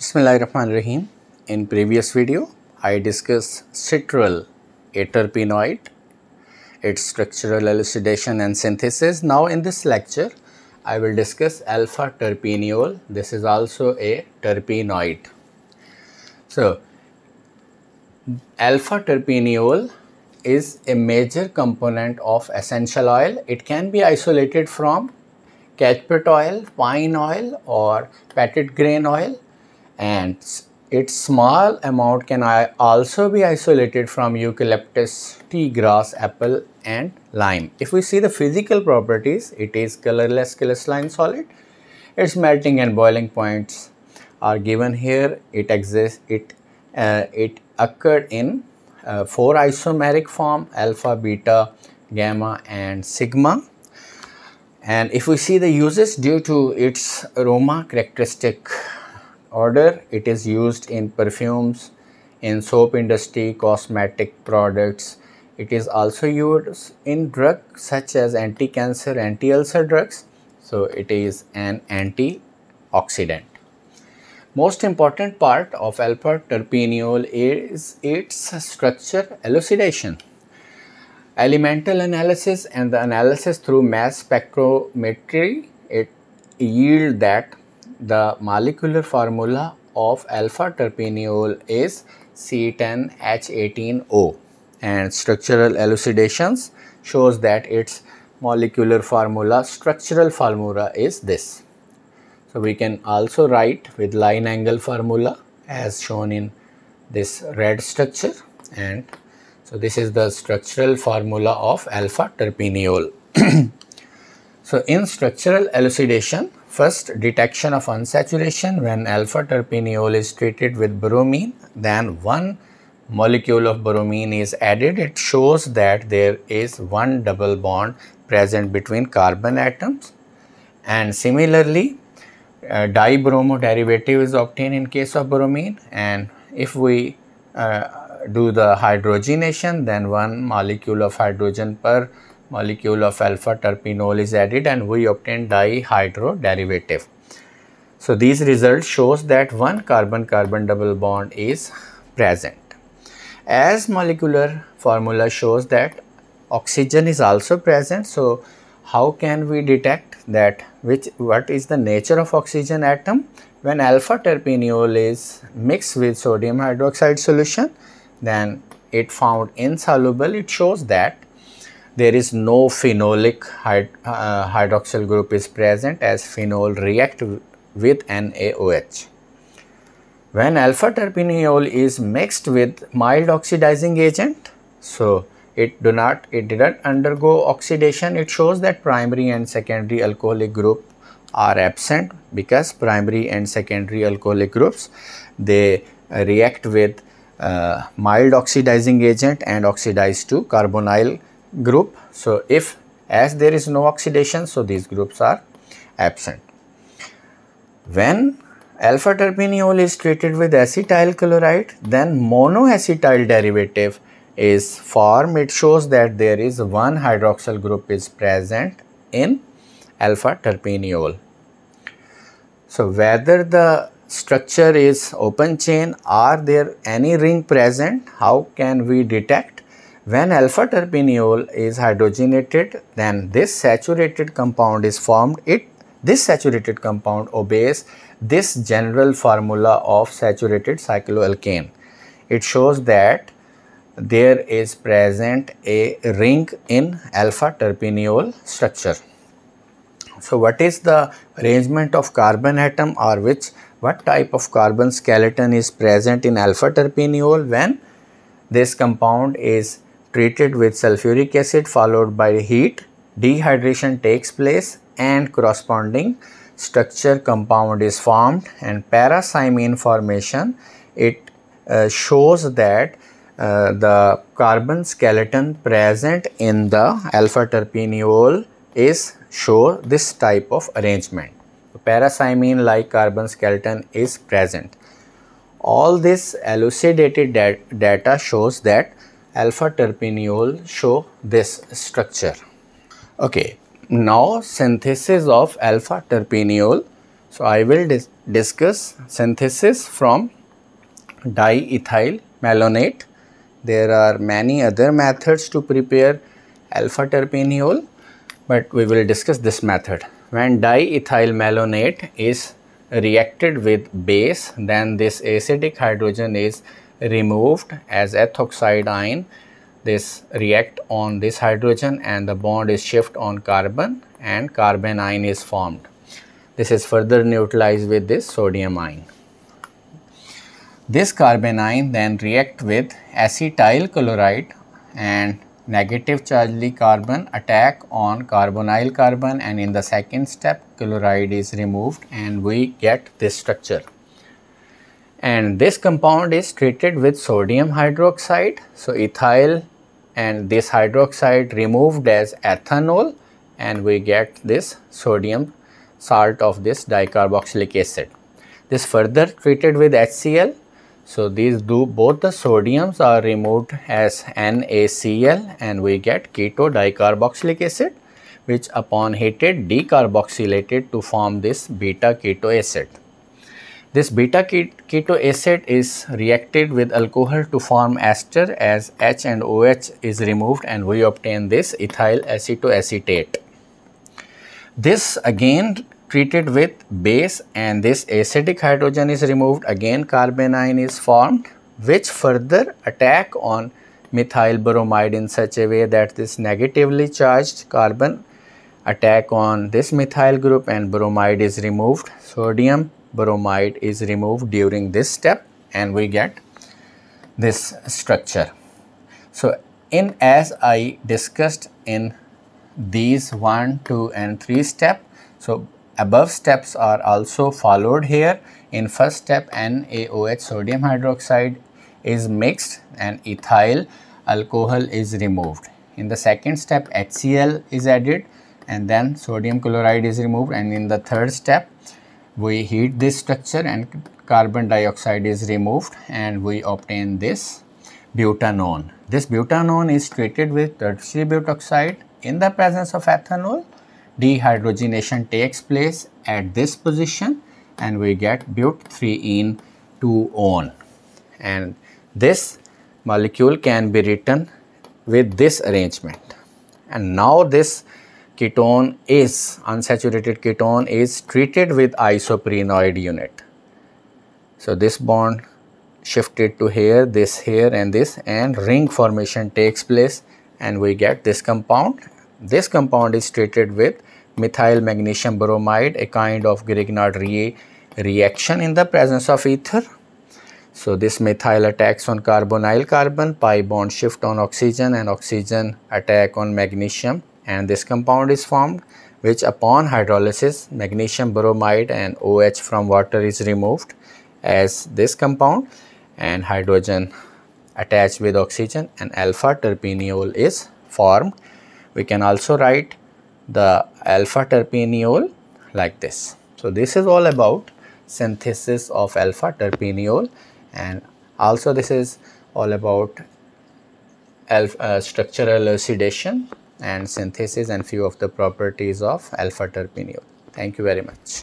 Bismillahirrahmanirrahim. In previous video, I discussed citral, a terpenoid, its structural elucidation and synthesis. Now in this lecture, I will discuss alpha terpineol. This is also a terpenoid. So, alpha terpineol is a major component of essential oil. It can be isolated from cajeput oil, pine oil or petit grain oil and its small amount can also be isolated from eucalyptus, tea grass, apple and lime. If we see the physical properties, it is colorless crystalline solid. Its melting and boiling points are given here. It exists. It uh, it occurred in uh, four isomeric form alpha, beta, gamma and sigma. And if we see the uses due to its aroma characteristic order, it is used in perfumes, in soap industry, cosmetic products. It is also used in drugs such as anti-cancer, anti-ulcer drugs. So it is an antioxidant. Most important part of alpha terpineol is its structure elucidation. Elemental analysis and the analysis through mass spectrometry it yield that the molecular formula of alpha terpineol is C10H18O and structural elucidations shows that its molecular formula structural formula is this. So we can also write with line angle formula as shown in this red structure and so this is the structural formula of alpha terpineol. so in structural elucidation first detection of unsaturation when alpha terpineol is treated with bromine. Then one molecule of bromine is added. It shows that there is one double bond present between carbon atoms. And similarly uh, dibromo derivative is obtained in case of bromine. And if we uh, do the hydrogenation then one molecule of hydrogen per molecule of alpha terpineol is added and we obtain dihydro derivative. So these results shows that one carbon carbon double bond is present. As molecular formula shows that oxygen is also present so how can we detect that which what is the nature of oxygen atom when alpha terpineol is mixed with sodium hydroxide solution then it found insoluble it shows that there is no phenolic uh, hydroxyl group is present as phenol react with NaOH. When alpha terpineol is mixed with mild oxidizing agent, so it do not it didn't undergo oxidation it shows that primary and secondary alcoholic group are absent because primary and secondary alcoholic groups they uh, react with uh, mild oxidizing agent and oxidize to carbonyl group so if as there is no oxidation so these groups are absent when alpha terpineol is treated with acetyl chloride then monoacetyl derivative is formed, it shows that there is one hydroxyl group is present in alpha terpineol. So whether the structure is open chain, are there any ring present? How can we detect? When alpha terpineol is hydrogenated, then this saturated compound is formed. It this saturated compound obeys this general formula of saturated cycloalkane. It shows that there is present a ring in alpha terpineol structure. So what is the arrangement of carbon atom or which what type of carbon skeleton is present in alpha terpineol when this compound is treated with sulfuric acid followed by heat dehydration takes place and corresponding structure compound is formed and paracymene formation it uh, shows that uh, the carbon skeleton present in the alpha terpineol is show this type of arrangement. Paracymene like carbon skeleton is present. All this elucidated dat data shows that alpha terpineol show this structure. Okay, now synthesis of alpha terpineol So, I will dis discuss synthesis from diethyl malonate. There are many other methods to prepare alpha terpineol, but we will discuss this method. When diethyl malonate is reacted with base, then this acidic hydrogen is removed as ethoxide ion this react on this hydrogen and the bond is shift on carbon and carbon ion is formed. This is further neutralized with this sodium ion. This carbon ion then react with acetyl chloride and negative charged carbon attack on carbonyl carbon and in the second step chloride is removed and we get this structure and this compound is treated with sodium hydroxide. So, ethyl and this hydroxide removed as ethanol and we get this sodium salt of this dicarboxylic acid. This further treated with HCl. So, these do both the sodiums are removed as NaCl and we get keto dicarboxylic acid which upon heated decarboxylated to form this beta keto acid. This beta keto acid is reacted with alcohol to form ester as H and OH is removed and we obtain this ethyl acetoacetate. This again treated with base and this acidic hydrogen is removed again carbon ion is formed which further attack on methyl bromide in such a way that this negatively charged carbon attack on this methyl group and bromide is removed sodium bromide is removed during this step and we get this structure. So, in as I discussed in these 1, 2 and 3 step. So, above steps are also followed here. In first step NaOH sodium hydroxide is mixed and ethyl alcohol is removed. In the second step HCl is added and then sodium chloride is removed and in the third step we heat this structure and carbon dioxide is removed and we obtain this butanone. This butanone is treated with tertiary butoxide in the presence of ethanol. Dehydrogenation takes place at this position and we get but 3 2 on and this molecule can be written with this arrangement and now this ketone is unsaturated ketone is treated with isoprenoid unit. So this bond shifted to here, this here and this and ring formation takes place and we get this compound. This compound is treated with methyl magnesium bromide, a kind of Grignard re reaction in the presence of ether. So this methyl attacks on carbonyl carbon, pi bond shift on oxygen and oxygen attack on magnesium and this compound is formed which upon hydrolysis magnesium bromide and OH from water is removed as this compound and hydrogen attached with oxygen and alpha terpineol is formed. We can also write the alpha terpineol like this. So, this is all about synthesis of alpha terpineol and also this is all about uh, structural elucidation and synthesis and few of the properties of alpha terpineol. Thank you very much.